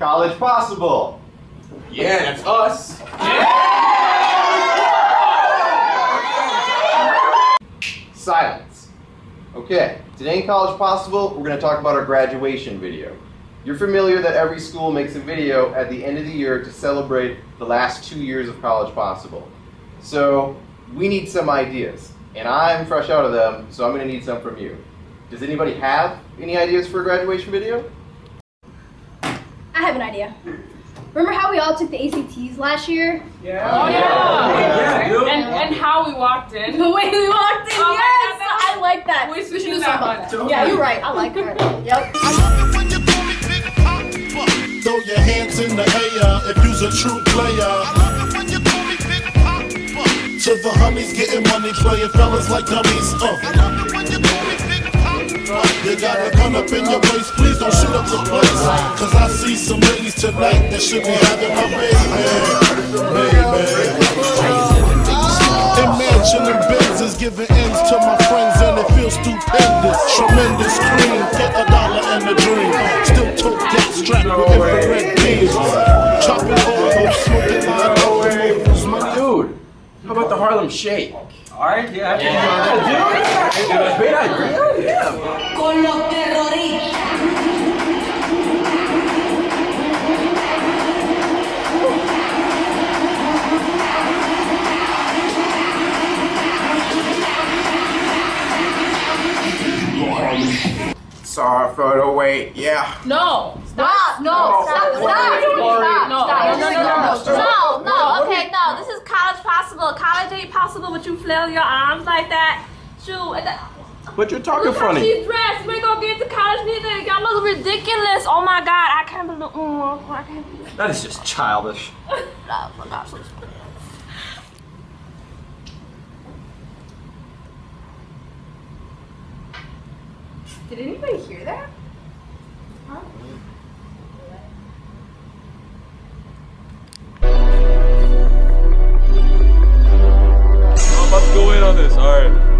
College Possible. Yeah, that's us. Silence. Okay, today in College Possible, we're going to talk about our graduation video. You're familiar that every school makes a video at the end of the year to celebrate the last two years of College Possible. So, we need some ideas, and I'm fresh out of them, so I'm going to need some from you. Does anybody have any ideas for a graduation video? I have an idea. Remember how we all took the ACTs last year? Yeah. Oh yeah. Yeah, dude. And and how we walked in. The way we walked in, Oh yes! God, I like that. We We should should do do that something about that. Yeah, you're right. I like her. Yep. I love it when you call me Big Poppa. Throw your hands in the air if you's a true player. I love it when you call me Big Poppa. To the honeys getting money, playing fellas like dummies. Uh. You gotta come up in your place, please don't shoot up the place. Cause I see some ladies tonight that should be having my baby. Baby. Imagine is giving ends to my friends and it feels stupendous. Tremendous cream, get a dollar and a dream. Still that strap with infrared beams. Chopping smoking. My Dude, how about the Harlem Shake? Alright, yeah, I can Yeah, dude. Great idea. Yeah. con los terroristas. Sorry for the wait. Yeah. No. Stop! No! Stop! Stop! Stop! Stop! No. Stop! No, no, no, no. No! No! Okay, no. This is college possible. College ain't possible, but you flail your arms like that. Shoot. and that- But you're talking Look how funny. she's dressed. We ain't gonna get to college neither. Y'all look ridiculous. Oh my god, I can't believe. Mm, I can't believe. That is just childish. Oh my gosh. Did anybody hear that? I'm about to go in on this, alright.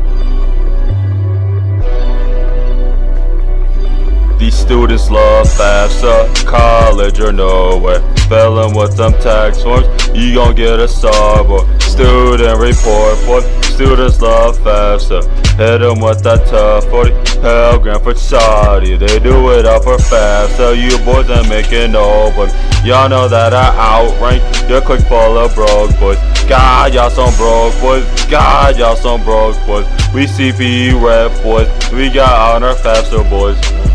These students love FAFSA, college or nowhere. Spelling with them tax forms, you gon' get a star, boy. Student report, boy. Students love FAFSA. Hit 'em with that tough 40. Pell Grant for Saudi, they do it all for FAFSA. You boys ain't making no, but y'all know that I outrank your clique full of broke boys. God, y'all some broke boys. God, y'all some broke boys. We CPE rep boys. We got honor FAFSA boys.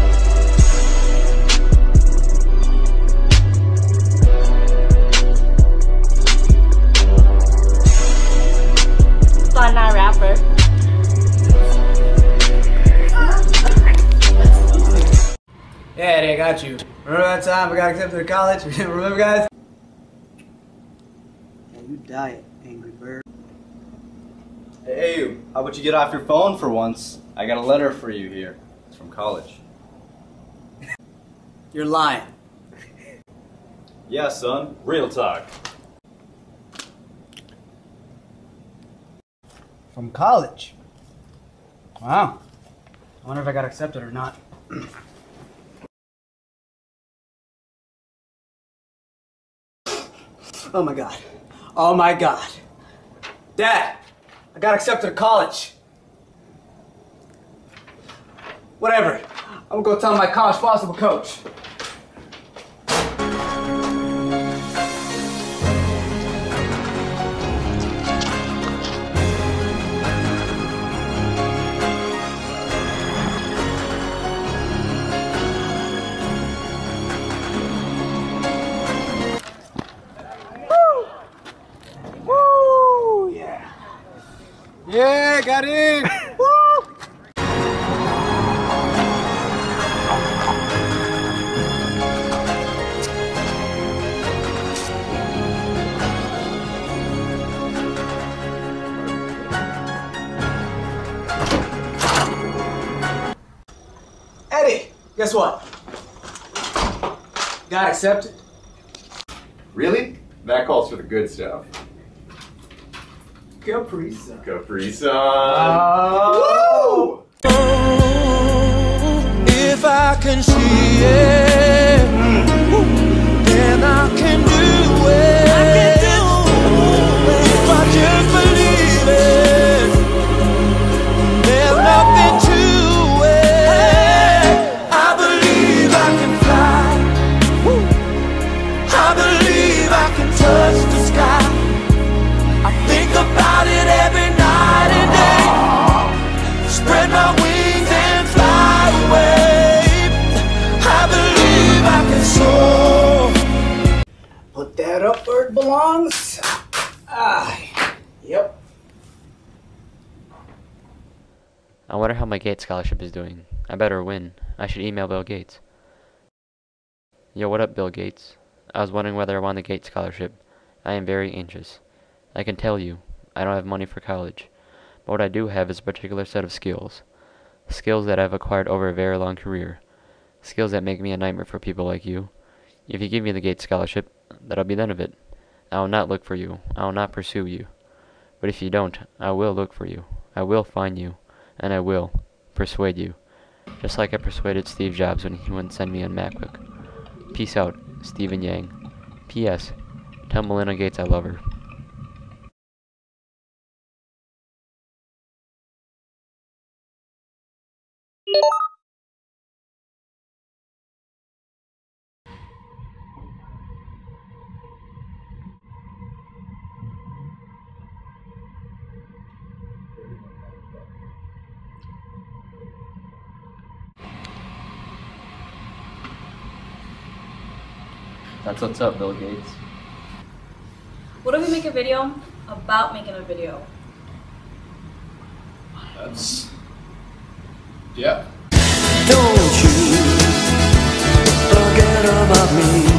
Got you. Remember that time I got accepted to college? Remember, guys? Yeah, you diet, angry bird. Hey, you. How about you get off your phone for once? I got a letter for you here. It's from college. You're lying. Yeah, son. Real talk. From college. Wow. I wonder if I got accepted or not. oh my god. Oh my god. Dad, I got accepted to college. Whatever. I'm gonna go tell my college possible coach. Yeah, got in. Woo! Eddie, guess what? Got accepted. Really? That calls for the good stuff. Capri Sun. Oh. If I can see it, then I can do it. If I just believe it, there's nothing to it. I believe I can fly. I believe I can touch the Put that up where it belongs. Ah, yep. I wonder how my Gates scholarship is doing. I better win. I should email Bill Gates. Yo, what up, Bill Gates? I was wondering whether I won the Gates scholarship. I am very anxious. I can tell you, I don't have money for college. But what I do have is a particular set of skills. Skills that I've acquired over a very long career. Skills that make me a nightmare for people like you. If you give me the Gates scholarship, that'll be the end of it. I will not look for you. I will not pursue you. But if you don't, I will look for you. I will find you. And I will persuade you. Just like I persuaded Steve Jobs when he wouldn't send me a MacBook. Peace out, Stephen Yang. P.S. Tell Melinda Gates I love her. That's what's up, Bill Gates. What if we make a video about making a video? That's. Yeah. Don't you forget about me.